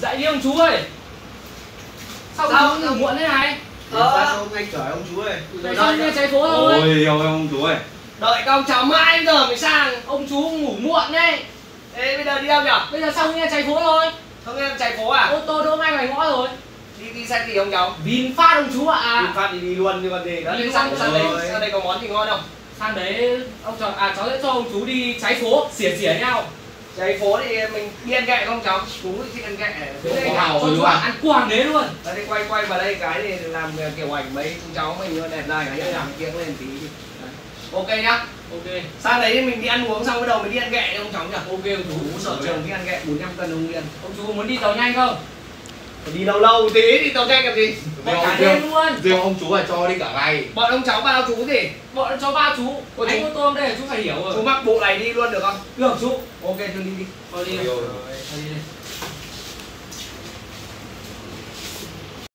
dậy đi ông chú ơi. Sao Sao? ông ngủ muộn thế này? Ờ. ông anh chở ông chú ơi. Tại sao nghe cháy phố thôi ôi yêu ông chú ơi. Đợi các ông cháu mãi giờ mới sang ông chú ngủ muộn đấy. Ê bây giờ đi đâu nhở? Bây giờ xong nghe cháy phố thôi? Không em chạy phố à? Ô tô đỗ ngay ngoài ngõ rồi. Đi đi sang gì ông cháu vinfast ông chú ạ. Đi phát thì đi luôn chứ còn gì đó Đi sang sang đây rồi. sang đây có món gì ngon không? Sang đấy ông cháu à cháu sẽ cho ông chú đi cháy phố xỉa xỉa nhau chạy phố thì mình đi ăn kẹ không cháu? Chú thì ăn Đây, cho hào à? ăn quàng đấy luôn. Đây quay quay vào đây cái thì làm kiểu ảnh mấy chú cháu mình nữa đẹp dài cái làm tiếng lên tí. Đấy. ok nhá. Ok. Sang đấy mình đi ăn uống xong bắt đầu mình đi ăn kẹ không cháu nhỉ? Ok ông chú sở trường đi ăn kẹ 400 cân ông đi ăn. Ông chú muốn đi tàu nhanh không đi lâu lâu tí đi tàu nhanh làm gì? Bọn ông cả đêm luôn. Riêng ông chú là cho đi cả ngày. Bọn ông cháu bao chú gì bọn cho ba chú. Ôi, anh chú- ô tô đây là chú phải hiểu chú rồi mắc bộ này đi luôn được không? Được chú. Ok chú đi đi. Thôi đi thôi đi đi